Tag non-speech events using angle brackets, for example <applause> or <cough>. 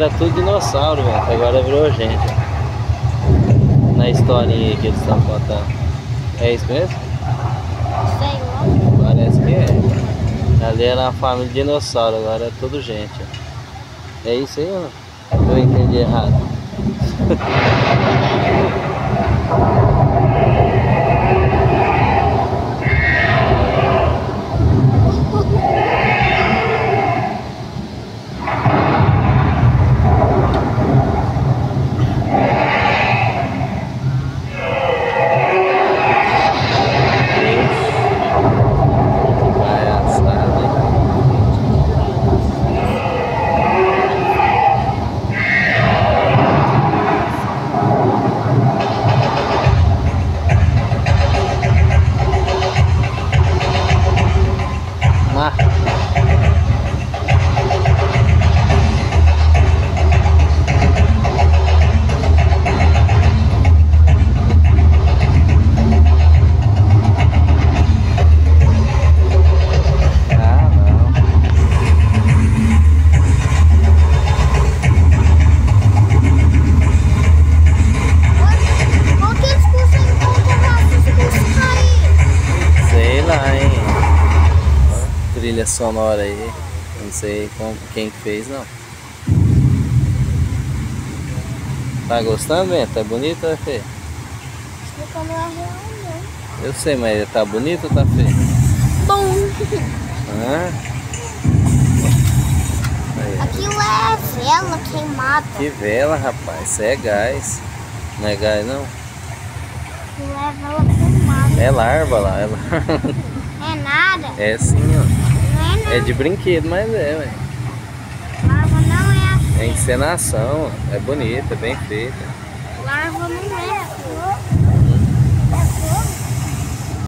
era tudo dinossauro, velho. Agora virou gente. Na historinha que eles estão contando. É isso mesmo? Sei lá. Parece que é. Ali era uma família de dinossauro, agora é tudo gente. É isso aí, não? Eu entendi errado. <laughs> Trilha sonora aí. Não sei como, quem que fez, não. Tá gostando, Bento? Tá bonito ou é feio? Eu sei, mas tá bonito ou tá feio? Bom, Hã? Aí, aquilo é vela queimada. que vela, rapaz. Isso é gás. Não é gás, não? Aquilo é vela queimada. É larva lá. É, larva. <laughs> É sim, ó. É, de brinquedo, mas é, ué. Larva não é assim. É encenação, ó. É bonita, bem feita. Larva não é assim. Uhum. É fogo. É fogo.